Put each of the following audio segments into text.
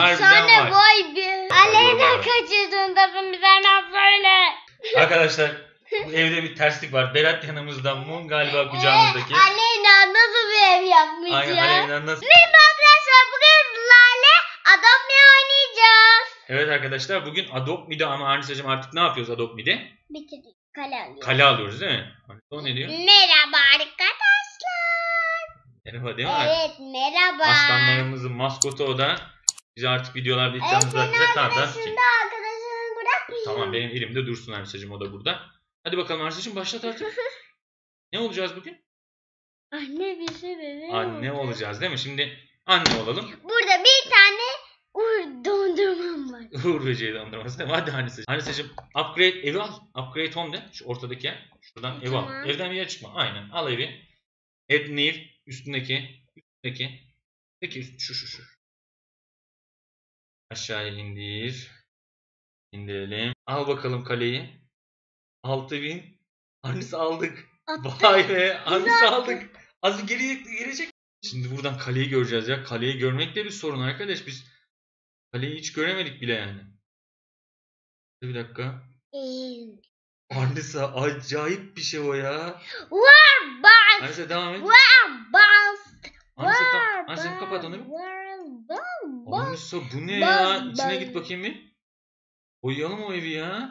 Harbiden Efsane var. vay be. Aleyna bize ne söyle. Arkadaşlar bu evde bir terslik var. Berat yanımızda, Mun galiba kucağımızdaki. Ee, Aleyna nasıl bir ev yapmış Aynen ya? Aleyna nasıl? Merhaba arkadaşlar bugün Lale Adopt Me oynayacağız. Evet arkadaşlar bugün Adopt Me'de ama Arnisa'cığım artık ne yapıyoruz Adopt Me'de? Bitirdik. Kale alıyoruz. Kale alıyoruz değil mi? O ne diyor? Merhaba arkadaşlar. Merhaba değil mi? Evet merhaba. Aslanlarımızın maskotu o da. Biz artık videolarda iddiamızı bırakacak. Tamam. arkadaşını da arkadaşını bırakmayayım. Tamam benim elimde dursun Arnisa'cığım o da burada. Hadi bakalım Arnisa'cığım başlat artık. ne olacağız bugün? Anne bir şey dedi. Anne olacağız değil mi? Şimdi anne olalım. Burada bir tane Uğur dondurmam var. Uğur böceği dondurması değil mi? Hadi Hanisa'cığım. Hanisa'cığım upgrade evi al. Upgrade home de. Şu ortadaki yer. Şuradan ev al. Tamam. Evden bir yer çıkma. Aynen. Al evi. Add new. Üstündeki. Üstündeki. Peki üst- şu şu şu. Aşağıya indir. İndirelim. Al bakalım kaleyi. 6000. Hanis aldık. Attı. Vay be. Güzel. aldık. Az geriye gelecek. Şimdi buradan kaleyi göreceğiz ya. Kaleyi görmek de bir sorun arkadaş. Biz kaleyi hiç göremedik bile yani. Bir dakika. Arnisa acayip bir şey o ya. Arnisa devam et. Var tam, bas. kapat onu. Bas. bas. Arnisa bu ne Bas, ya? İçine bas. git bakayım bir. Boyayalım o evi ya.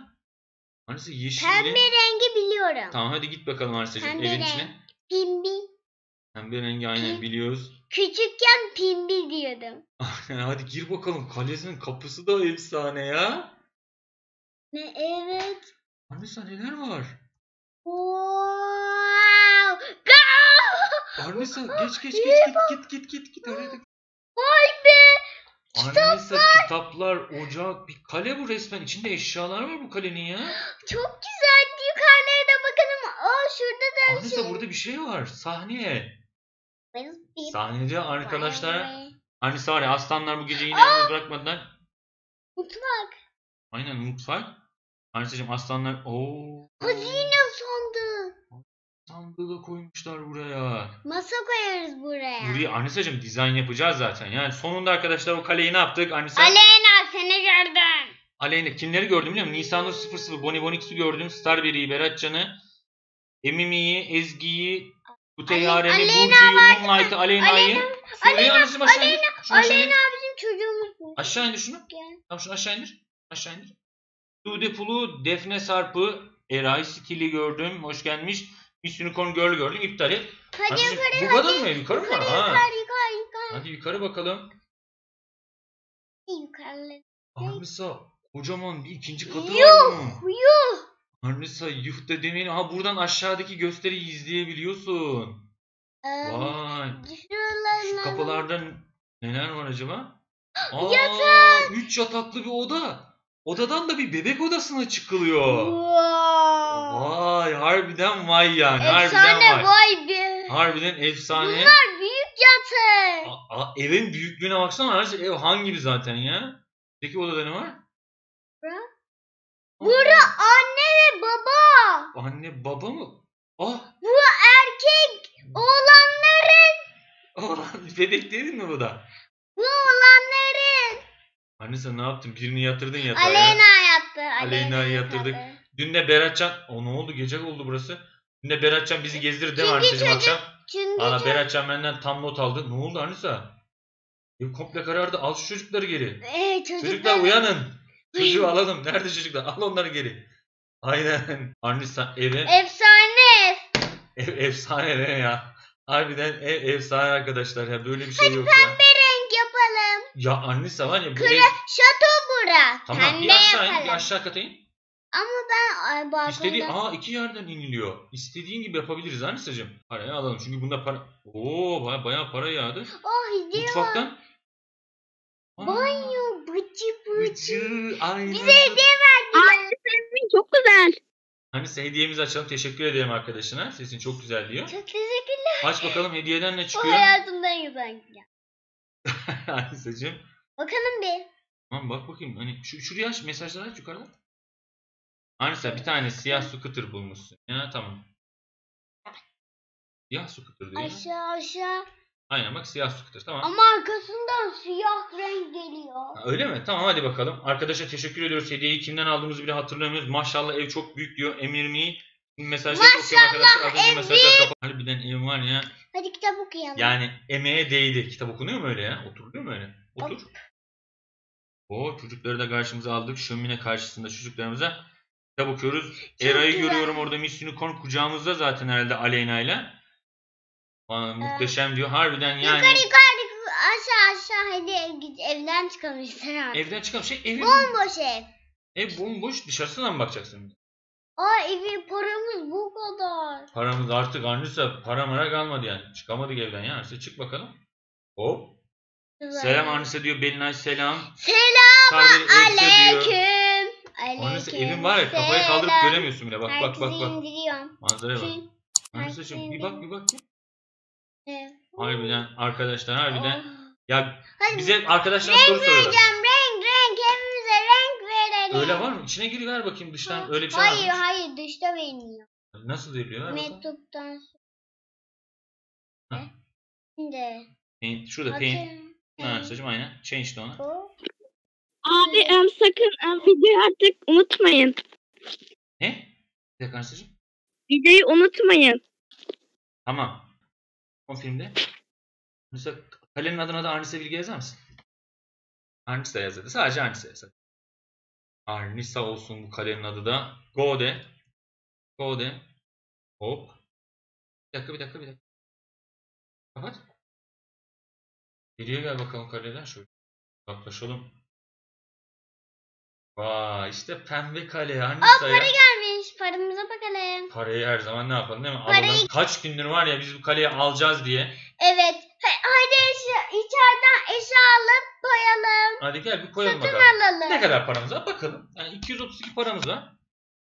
Arnisa yeşilli. Pembe rengi biliyorum. Tamam hadi git bakalım Arnisa'cığım Pembe evin renk. içine. Pimbi. Pembe rengi aynen Pim- biliyoruz. Küçükken pimbi diyordum. hadi gir bakalım. Kalesinin kapısı da efsane ya. Ne evet. Arnisa neler var? Wow. Arnisa geç geç geç git git git git git oraya da. Vay be. Arnisa kitaplar, ocak, bir kale bu resmen. İçinde eşyalar var bu kalenin ya. Çok güzel. Yukarılara da bakalım. Aa şurada da Arnisa burada bir şey var. Sahne. bir Sahnede arkadaşlar. Arnisa var ya aslanlar bu gece yine yalnız bırakmadılar. Mutfak. Aynen mutfak. Arnisa'cığım aslanlar. Oo. Hazine. Sandığı da koymuşlar buraya. Masa koyarız buraya. Buraya Arnisa'cığım dizayn yapacağız zaten. Yani sonunda arkadaşlar o kaleyi ne yaptık? Arnisa. Aleyna seni gördüm. Aleyna kimleri gördüm biliyor musun? Nisanur 00, Bonnie Bonix'i gördüm. Starberry'i, Beratcan'ı, Emimi'yi, Ezgi'yi, Kuteyarem'i, Aleyna Burcu'yu. Moonlight'ı, Aleyna'yı. Aleyna. Şunu aşağı Aleyna indir. bizim çocuğumuz bu. Aşağı indir şunu. Gel. Tamam şunu aşağı indir. Aşağı indir. Sude Pulu, Defne Sarp'ı, Eray Stil'i gördüm. Hoş gelmiş. Miss Unicorn Girl gördüm. İptal et. Hadi Arnisa'cığım, yukarı Bu hadi. kadar mı? Yukarı mı var? Yukarı Ha. yukarı yukarı yukarı. Hadi yukarı bakalım. Yukarı. Arnisa kocaman bir ikinci katı var Yuh bunun. yuh. Arnisa yuh da demeyin. Ha buradan aşağıdaki gösteriyi izleyebiliyorsun. Ee, Vay. Şu kapılarda neler var acaba? Aa, Yatak. Üç yataklı bir oda. Odadan da bir bebek odasına çıkılıyor. Wow. Vay harbiden vay yani. Harbiden Efsane vay. vay be. Harbiden efsane. Bunlar büyük yatak. A- a- evin büyüklüğüne baksana. Arnisa ev hangi gibi zaten ya? Peki odada ne var? Bura? Bura anne ve baba. Anne baba mı? Ah Bu erkek oğlanların. Oğlan bebek değil mi bu da? Bu oğlanların. Anne sen ne yaptın? Birini yatırdın yatağa ya. Aleyna yattı. Aleyna'yı yatırdık. yattı. Dün de Beratcan... O ne oldu? Gece oldu burası. Dün de Beratcan bizi gezdirdi değil mi Arnisa'cığım çocuk- akşam? Çünkü çok- Beratcan benden tam not aldı. Ne oldu Arnisa? Ev komple karardı. Al şu çocukları geri. Ee, çocuklar. Çocuklar uyanın. Çocuğu alalım. Nerede çocuklar? Al onları geri. Aynen. Arnisa eve... Efsane. Ev, efsane ne ya? Harbiden ev, efsane arkadaşlar ya. Böyle bir şey yok ya. Pembe renk yapalım. Ya Arnisa var ya bu Kıra, ev... şato bura. Tamam Pembe bir aşağı in. yapalım. Bir aşağı kata in. Ama ben ay, balkonda. İstediğin, aa iki yerden iniliyor. İstediğin gibi yapabiliriz Anisa'cığım. Parayı alalım çünkü bunda para... Oo baya, bayağı para yağdı. Oh izliyor. Mutfaktan... Aa, Banyo bıcı bıcı. Bıcı, aynen. Bize hediye verdiler. Çok güzel. Hani hediyemizi açalım. Teşekkür ederim arkadaşına. Sesin çok güzel diyor. Çok teşekkürler. Aç bakalım hediyeden ne Bu çıkıyor? hayatımdan güzel. Anisa'cığım. Bakalım bir. Tamam bak bakayım. Hani şu, şuraya aç. Mesajları aç yukarıda. Anisa bir tane siyah kıtır bulmuşsun. Ya tamam. Siyah kıtır diyor. Aşağı aşağı. Aynen bak siyah scooter tamam. Ama arkasından siyah renk geliyor. Ha, Öyle mi? Tamam hadi bakalım. Arkadaşa teşekkür ediyoruz. Hediyeyi kimden aldığımızı bile hatırlamıyoruz. Maşallah ev çok büyük diyor. Emir mi? Şimdi mesajları okuyorum arkadaşlar. Az önce mesajlar. Harbiden ev var ya. Hadi kitap okuyalım. Yani emeğe değdi. Kitap okunuyor mu öyle ya? Oturuluyor mu öyle? Otur. O çocukları da karşımıza aldık. Şömine karşısında çocuklarımıza kitap okuyoruz. Eray'ı güzel. görüyorum orada Miss Unicorn kucağımızda zaten herhalde Aleyna'yla. Aa, muhteşem diyor. Harbiden yani. Yukarı yukarı aşağı aşağı hadi git evden çıkalım ister artık. Evden çıkan şey evin. Bomboş ev. Ev bomboş. Dışarısına mı bakacaksın? Aa evi paramız bu kadar. Paramız artık Arnisa para mara kalmadı yani. Çıkamadık evden ya. Arnisa çık bakalım. Hop. Selam Arnisa diyor. Belinay selam. Selam Elsa diyor. aleyküm. Aleyküm evin var ya kafayı kaldırıp göremiyorsun bile. Bak bak bak bak. indiriyorum. Manzaraya bak. Arnisa'cığım bir bak bir bak. Evet. Harbiden arkadaşlar harbiden. Oh. Ya Hadi bize arkadaşlar soru soruyorlar. vereceğim renk renk evimize renk verelim. Öyle var mı? İçine giriver bakayım dıştan. Öyle bir şey hayır var mı? hayır dışta veriliyor. Nasıl veriliyor? Ver. Mektuptan sonra. Şimdi. Paint. Şurada paint. Atın. Ha, Arnisa'cığım aynen. Change de ona. Bu. Abi em, sakın em, videoyu artık unutmayın. Ne? Bir dakika Arnisa'cığım. Videoyu unutmayın. Tamam. O filmde. Mesela kalenin adına da Arnisa Bilge yazar mısın? Arnisa yazardı. Sadece Arnisa yazar. Arnisa olsun bu kalenin adı da. Go de. Go de. Hop. Bir dakika bir dakika bir dakika. Kapat. Geriye gel bakalım kaleden şöyle. Yaklaşalım. Vay işte pembe kale Arnisa ya. Gelmiş paramıza bakalım. Parayı her zaman ne yapalım değil mi? Parayı- Alalım. Kaç gündür var ya biz bu kaleyi alacağız diye. Evet. Ha- Hadi eşya, içeriden eşya alıp koyalım. Hadi gel bir koyalım Satın bakalım. alalım. Ne kadar paramız var bakalım. Yani 232 paramız var.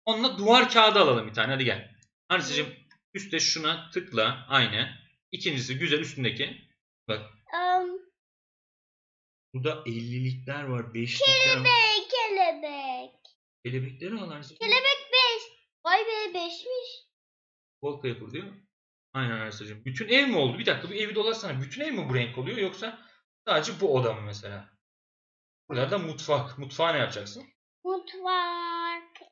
Onunla duvar kağıdı alalım bir tane hadi gel. Arnisa'cığım üstte şuna tıkla aynı. İkincisi güzel üstündeki. Bak Um, burada 50'likler var 5'likler var. kelebek. Kelebekleri al Arnisa'cığım. Kelebek 5. Vay be 5'miş. Polka yapır değil mi? Aynen Arnisa'cığım. Bütün ev mi oldu? Bir dakika bir evi dolaşsana. Bütün ev mi bu renk oluyor yoksa sadece bu oda mı mesela? Burada da mutfak. Mutfağa ne yapacaksın? Mutfak.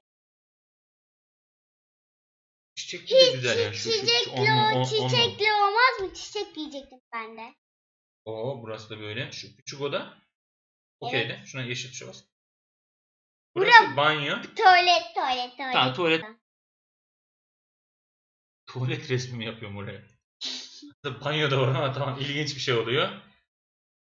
Çiçekli de güzel ya. Şu, şu, şu, çiçekli, on, on, çiçekli olmaz mı? Çiçek diyecektim ben de. Oo burası da böyle. Şu küçük oda. Okey de. Şuna yeşil tuşa bas. Burası Bura- banyo. Tuvalet, tuvalet, tuvalet. Tamam tuvalet. Tuvalet resmi yapıyorum oraya. Banyo da var ama tamam ilginç bir şey oluyor.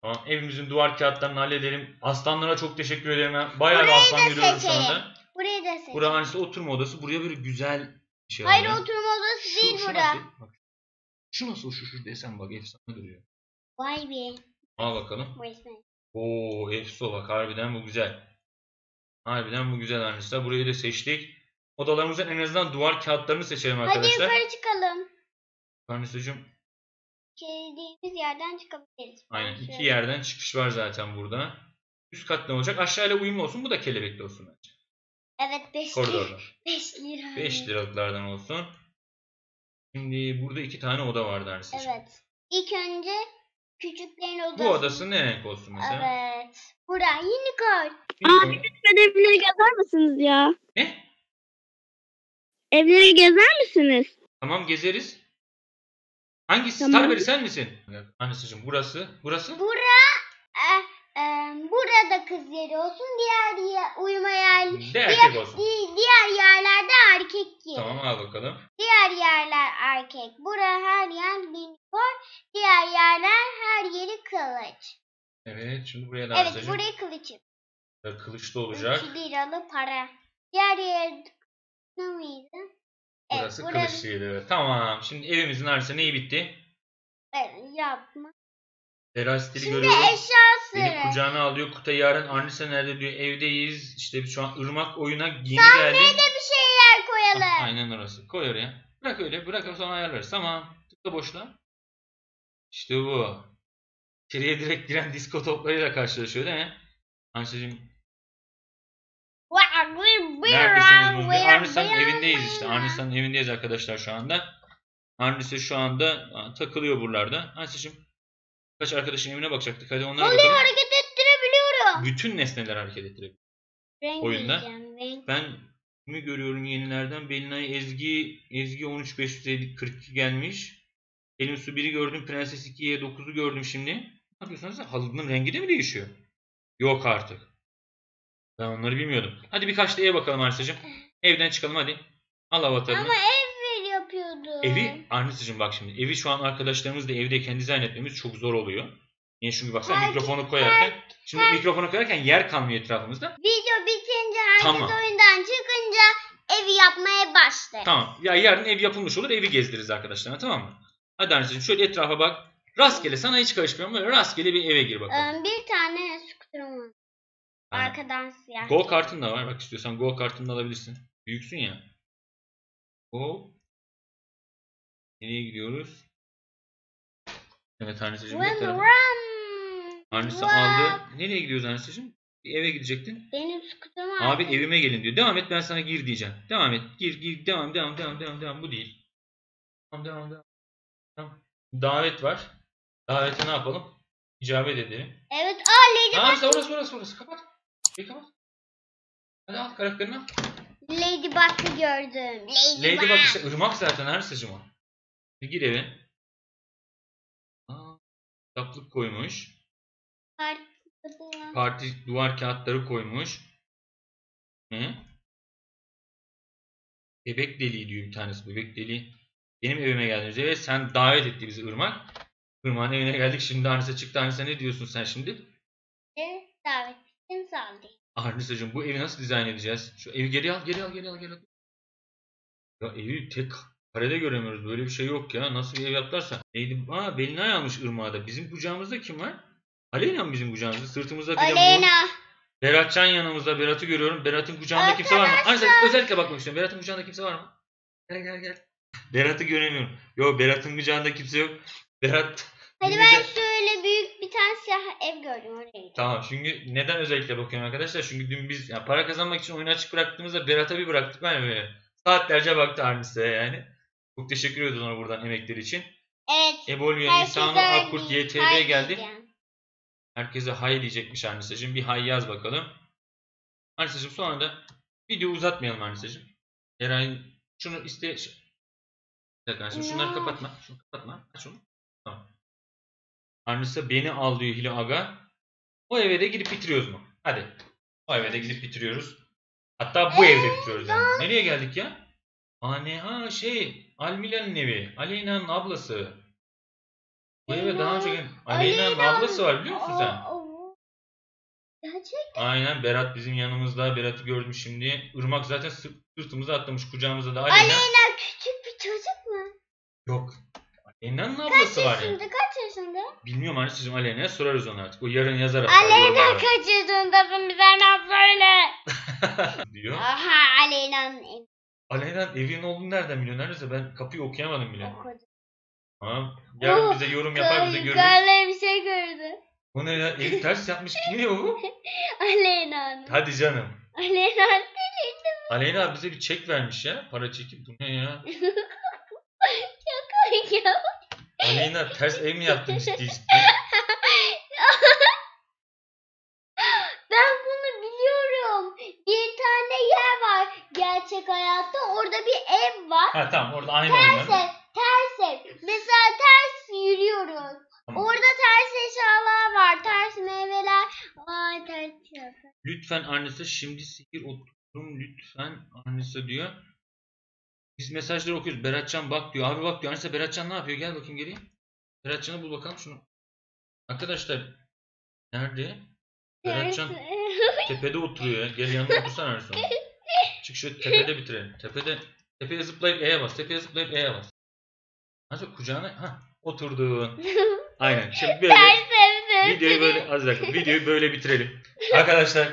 Tamam evimizin duvar kağıtlarını halledelim. Aslanlara çok teşekkür ederim. Ben bayağı bir Burayı aslan görüyorum şu anda. Burayı da seç. Burası annesi oturma odası. Buraya böyle güzel bir şey. Hayır ya. oturma odası Şu, değil şu bura. nasıl? Bak. Şu nasıl şu şu desen bak efsane duruyor. Vay be. Al bakalım. Oo Efso bak harbiden bu güzel. Harbiden bu güzel Arnisa. Burayı da seçtik. Odalarımızın en azından duvar kağıtlarını seçelim Hadi arkadaşlar. yukarı çıkalım. Arnisa'cığım Kilitliğimiz yerden çıkabiliriz. aynen iki yerden çıkış var zaten burada. Üst kat ne olacak? Aşağıyla uyumlu olsun. Bu da kelebekli olsun bence. Evet 5 lira. Koridorda. 5 lira. 5 liralıklardan olsun. Şimdi burada iki tane oda vardı Arnisa'cığım. Evet. İlk önce küçüklerin odası. Bu odası ne renk olsun mesela? Evet. Bura unicorn. Abi lütfen evleri gezer misiniz ya? Ne? Evleri gezer misiniz? Tamam gezeriz. Hangisi? Tamam. Starberry sen misin? Arnisa'cığım burası. Burası? Bura e, e, burada kız yeri olsun. Diğer yer, uyuma yer, De erkek olsun. di- diğer yerlerde erkek yeri. Tamam al bakalım. Diğer yerler erkek. Bura her yer unicorn. Diğer yerler her yeri kılıç. Evet şimdi buraya da Evet buraya kılıç. Kılıçlı olacak. 2 liralı para. Diğer yer ne miydi? Burası evet, burası- kılıçlıydı. Evet. Tamam. Şimdi evimizin arsa neyi bitti? Evet, yapma. Terastili Şimdi görüyorum. eşya Beni kucağına alıyor. Kutay yarın Arnisa nerede diyor. Evdeyiz. İşte biz şu an ırmak oyuna yeni Sahneye geldi. de bir şeyler Ah, koyalım. Aynen orası. Koy oraya. Bırak öyle. Bırak sonra ayarlarız. Tamam. Tıkla boşluğa. İşte bu. İçeriye direkt giren disko toplarıyla karşılaşıyor değil mi? Arnisa'cığım neredesiniz bugün? Arnisa'nın evindeyiz işte. Arnisa'nın evindeyiz arkadaşlar şu anda. Arnisa şu anda takılıyor buralarda. Arnisa'cığım Kaç arkadaşın evine bakacaktık. Hadi onlara Halıyı bakalım. hareket ettirebiliyorum. Bütün nesneler hareket ettirebilir. Renk oyunda. diyeceğim, renk. Ben kimi görüyorum yenilerden? Belinay Ezgi Ezgi 13542 gelmiş. Pelin Su 1'i gördüm. Prenses 2'ye 9'u gördüm şimdi. Ne yapıyorsunuz? Halının rengi de mi değişiyor? Yok artık. Ben onları bilmiyordum. Hadi birkaç da eve bakalım Arsacığım. Evden çıkalım hadi. Al avatarını. Ama ev yapıyordu. Evi Arnisa'cığım bak şimdi. Evi şu an arkadaşlarımızla evdeyken dizayn etmemiz çok zor oluyor. Niye çünkü bak sen Herkes- mikrofonu koyarken şimdi mikrofonu koyarken yer kalmıyor etrafımızda. Video bitince herkes Tamam. oyundan çıkınca evi yapmaya başlar. Tamam. Ya yarın ev yapılmış olur. Evi gezdiririz arkadaşlarına tamam mı? Hadi Arnisa'cığım şöyle etrafa bak. Rastgele sana hiç karışmıyorum. Böyle rastgele bir eve gir bakalım. Ee, bir tane skuterim var. Aynen. Arkadan siyah. Go kartın da var. Bak istiyorsan go kartını da alabilirsin. Büyüksün ya. Go. Nereye gidiyoruz? Evet run. Arnisa Run. aldı. Nereye gidiyoruz? Bir eve gidecektin. Benim skuterim var. Abi evime gelin diyor. Devam et ben sana gir diyeceğim. Devam et. Gir gir devam devam devam devam devam. Bu değil. Devam devam devam. Tamam. Davet var. Davete ne yapalım? İcabet edelim. Evet. Aa Lady, Tamam orası orası orası orası. Kapat. Şey kapat. Hadi al karakterini al. Ladybug'ı gördüm. Ladybug. Lady bak işte ırmak zaten her saçım o. Bir gir eve. Aa, kitaplık koymuş. Parti duvar kağıtları koymuş. Ne? Bebek deliği diyor bir tanesi. Bebek deliği. Benim evime geldiniz. Evet sen davet etti bizi Irmak. Irmak'ın evine geldik. Şimdi Arnisa çıktı. Arnisa ne diyorsun sen şimdi? Evet, davet için saldı. Arnisa'cığım bu evi nasıl dizayn edeceğiz? Şu evi geri al, geri al, geri al, geri al. Ya evi tek karede göremiyoruz. Böyle bir şey yok ya. Nasıl bir ev yaptılarsa. Neydi? Aa Belinay almış Irmak'da. Bizim kucağımızda kim var? Aleyna mı bizim kucağımızda? Sırtımızda bir. Aleyna. Beratcan yanımızda. Berat'ı görüyorum. Berat'ın kucağında kimse var mı? Arnisa özellikle bakmak istiyorum. Berat'ın kucağında kimse var mı? Gel gel gel. Berat'ı göremiyorum. Yok Berat'ın kucağında kimse yok. Berat Hadi ben şöyle büyük bir tane siyah ev gördüm oraya. gidelim. Tamam çünkü neden özellikle bakıyorum arkadaşlar? Çünkü dün biz ya para kazanmak için oyunu açık bıraktığımızda Berat'a bir bıraktık ben böyle. Saatlerce baktı Arnisa'ya yani. Çok teşekkür ediyoruz ona buradan emekleri için. Evet. Herkese Nisan'ı Akkurt YTB geldi. Herkese hay diyecekmiş Arnisa'cığım. Bir hay yaz bakalım. Arnisa'cığım sonra da video uzatmayalım Arnisa'cığım. Eray şunu iste... Bir dakika Arnisa, şunları kapatma. Şunu kapatma. Aç şunu. Tamam. Arnisa beni al diyor Hilo Aga. O eve de gidip bitiriyoruz mu? Hadi. O eve de gidip bitiriyoruz. Hatta bu evde bitiriyoruz yani. Nereye geldik ya? Aa ne? Ha şey. Almila'nın evi. Aleyna'nın ablası. Bu eve daha önce gelen... Aleyna'nın Aleyna- ablası var biliyor musun sen? Aa, Gerçek. Aynen Berat bizim yanımızda. Berat'ı gördüm şimdi. Irmak zaten sı- sırtımıza atlamış kucağımıza da. Aleyna. Aleyna küçük bir çocuk mu? Yok. Aleyna'nın Kaç ablası var yani. yaşında? Kaç yaşında? Bilmiyorum Anisa'cığım Aleyna'ya sorarız onu artık. O yarın yazar. hatta Aleyna yorumlara. kaç yaşındasın bize ne diyor. Aha Aleyna'nın evi. Aleyna'nın evinin olduğunu nereden biliyorsun? Neredeyse ben kapıyı okuyamadım bile. Tamam. Yarın Oh, bize yorum yapar bize görürüz. Yukarıda bir şey gördü. O ne ya? Evi ters yapmış. Kim ne o? Aleyna'nın. Hadi canım. Aleyna'nın Aleyna bize bir çek vermiş ya. Para çekip bu ne ya? ya. Aleyna ters ev mi yaptın ciddi ciddi? Ben bunu biliyorum. Bir tane yer var gerçek hayatta. Orada bir ev var. Ha tamam orada aynı Ters ev, ters ev. Mesela ters yürüyoruz. Tamam. Orada ters eşyalar var. Ters meyveler. Ay ters. Lütfen annesi şimdi sihir oturum lütfen annesi diyor. Biz mesajları okuyoruz. Beratcan bak diyor. Abi bak diyor. Annesi Beratcan ne yapıyor? Gel bakayım geriye. Beratcan'ı bul bakalım şunu. Arkadaşlar nerede? Beratcan tepede oturuyor. Gel yanına otursana Arnisa. Çık şu tepede bitirelim. Tepede tepeye zıplayıp E'ye bas. Tepeye zıplayıp E'ye bas. Hadi kucağına ha oturdun. Aynen. Şimdi böyle videoyu böyle az dakika. Videoyu böyle bitirelim. Arkadaşlar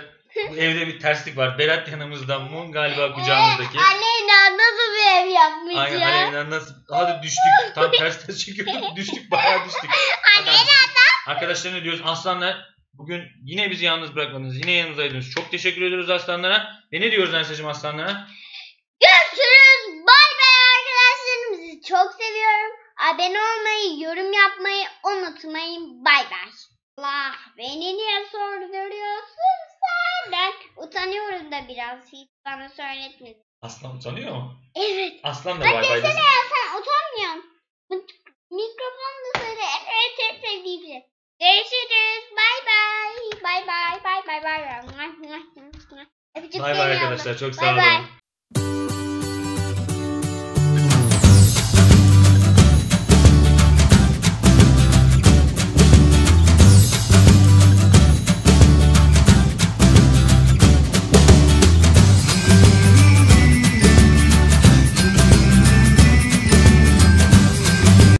bu evde bir terslik var. Berat yanımızda. Mun galiba kucağımızdaki. Ee, Aleyna nasıl bir ev yapmış Aynen ya? Aleyna nasıl? Hadi düştük. Tam ters ters çekiyorduk. düştük. Bayağı düştük. Hadi Arkadaşlar ne diyoruz? Aslanlar bugün yine bizi yalnız bırakmadınız. Yine yanımızdaydınız. Çok teşekkür ediyoruz aslanlara. Ve ne diyoruz Ansacığım aslanlara? Görüşürüz. Bay bay arkadaşlarım. Sizi çok seviyorum. Abone olmayı, yorum yapmayı unutmayın. Bay bay. Allah beni niye sorduruyorsun sen? Ben utanıyorum da biraz. Hiç bana söyletmedin. Aslan utanıyor mu? Evet. Aslan da Hadi bay bay desin. ya sen utanmıyorsun. Mikrofonda söyle. Evet sevdiğim şey. Görüşürüz. Bay bay. Bay bay. Bay bay. Bay bay. Öpücüklerini Bay bay yolla. arkadaşlar. Çok sağ Bay bay. olun.